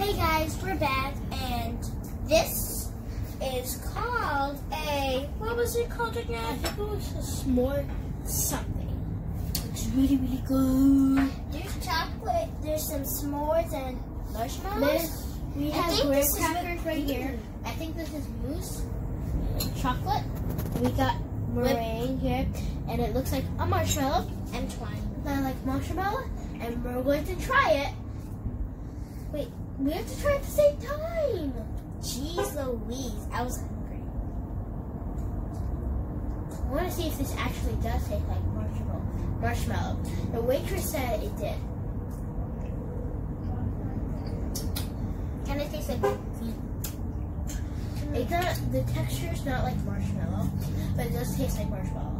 Hey guys, we're back, and this is called a what was it called again? I think it was a s'more something. It's really, really good. There's chocolate, there's some s'mores and marshmallows. We have graham crackers right here. I think this is mousse, chocolate. We got meringue here, and it looks like a marshmallow. I'm trying. I like marshmallow, and we're going to try it. We have to try at the same time. Jeez Louise, I was hungry. I want to see if this actually does taste like marshmallow. Marshmallow. The waitress said it did. Kind of tastes like. It got the texture is not like marshmallow, but it does taste like marshmallow.